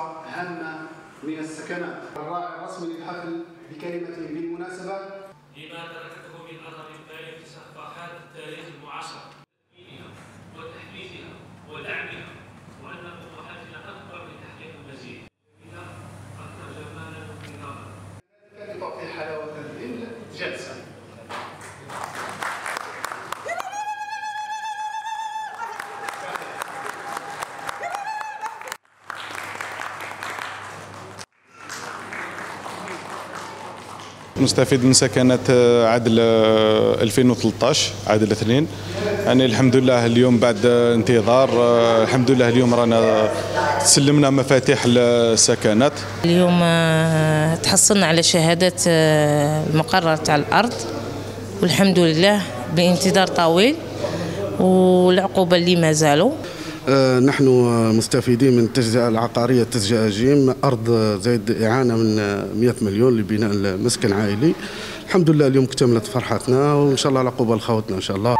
قصة هامة من السكنات. الراعي الرسمي للحفل بكلمة بالمناسبة. لما تركته من اثر بالغ في صفحات التاريخ المعاصر. وتحديثها ودعمها وأن طموحاتنا أكبر لتحقيق المزيد. بنا أكثر جمالا وانتظارا لتعطي حلاوة للجلسة مستفيد من سكنات عدل 2013 عدل اثنين. يعني الحمد لله اليوم بعد انتظار الحمد لله اليوم رانا سلمنا مفاتيح السكنات. اليوم آه، تحصلنا على شهادة آه، المقرر تاع الأرض. والحمد لله بانتظار طويل والعقوبة اللي ما زالوا. آه، نحن مستفيدين من التجزئة العقارية تجزئة جيم أرض زايد إعانة من 100 مليون لبناء المسكن عائلي. الحمد لله اليوم اكتملت فرحتنا وإن شاء الله العقوبة لخوتنا إن شاء الله.